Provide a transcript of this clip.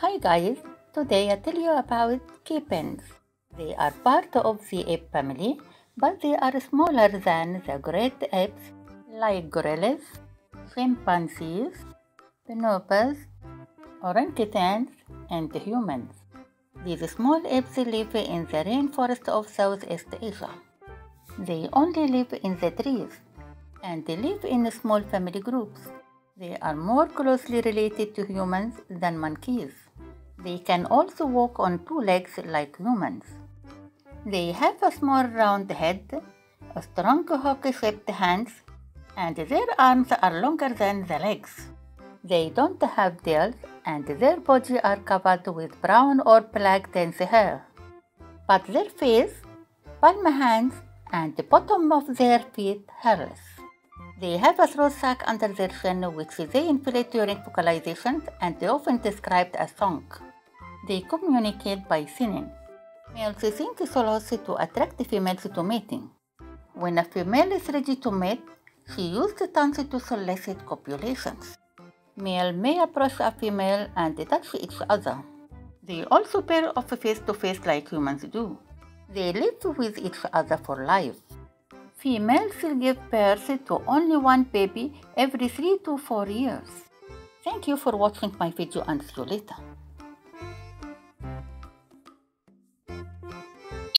Hi guys, today I tell you about gibbons. They are part of the ape family, but they are smaller than the great apes like gorillas, chimpanzees, bonobos, orangutans, and humans. These small apes live in the rainforest of Southeast Asia. They only live in the trees and they live in small family groups. They are more closely related to humans than monkeys. They can also walk on two legs like humans. They have a small round head, a strong hook-shaped hands, and their arms are longer than the legs. They don't have tails and their bodies are covered with brown or black dense hair. But their face, palm hands, and the bottom of their feet hairless. They have a throat sac under their chin which they inflate during vocalizations and they often described as song. They communicate by singing. Males sing solos to attract females to mating. When a female is ready to mate, she uses the tongue to solicit copulations. Male may approach a female and touch each other. They also pair off face to face like humans do. They live with each other for life. Females will give birth to only one baby every 3 to 4 years. Thank you for watching my video and see you later.